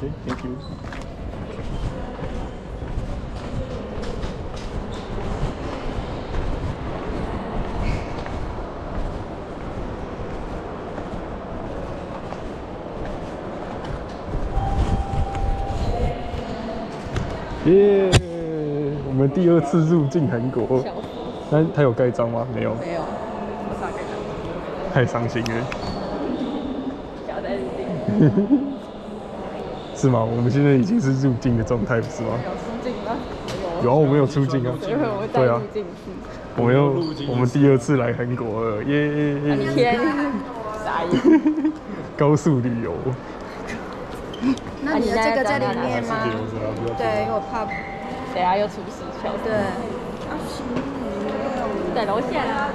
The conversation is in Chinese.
Okay, thank you. 耶！我们第二次入境韩国，那他有盖章吗？没有，没有？太伤心了，是吗？我们现在已经是入境的状态，不是吗？有出境吗？有啊，我们有出境啊，所以我们再对啊入境去。我们又我们第二次来韩国了，耶！天，傻眼。高速旅游，那你的这个在里面吗？对对，因为我怕。等下？又出事，笑死。对，在楼下啊。